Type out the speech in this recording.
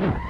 Hmm.